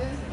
this